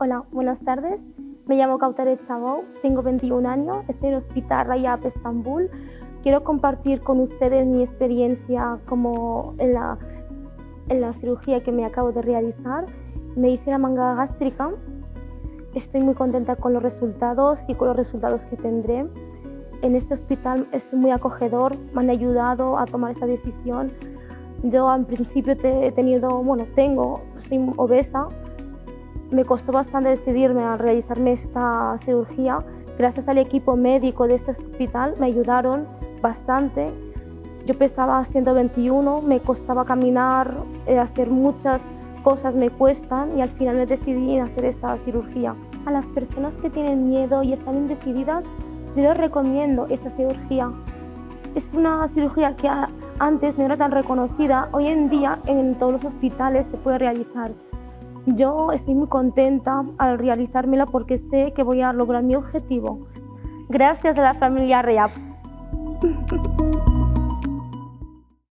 Hola, buenas tardes. Me llamo Kautaret Chabou, tengo 21 años, estoy en Hospital Rayap Estambul. Quiero compartir con ustedes mi experiencia como en la, en la cirugía que me acabo de realizar. Me hice la manga gástrica. Estoy muy contenta con los resultados y con los resultados que tendré. En este hospital es muy acogedor, me han ayudado a tomar esa decisión. Yo al principio he tenido, bueno, tengo, soy obesa, me costó bastante decidirme a realizarme esta cirugía. Gracias al equipo médico de este hospital me ayudaron bastante. Yo pesaba 121, me costaba caminar, eh, hacer muchas cosas me cuestan y al final me decidí en hacer esta cirugía. A las personas que tienen miedo y están indecididas, yo les recomiendo esa cirugía. Es una cirugía que antes no era tan reconocida, hoy en día en todos los hospitales se puede realizar. Yo estoy muy contenta al realizármela porque sé que voy a lograr mi objetivo. Gracias a la familia REAP.